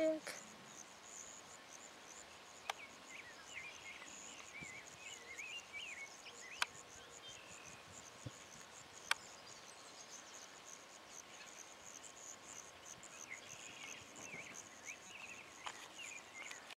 think.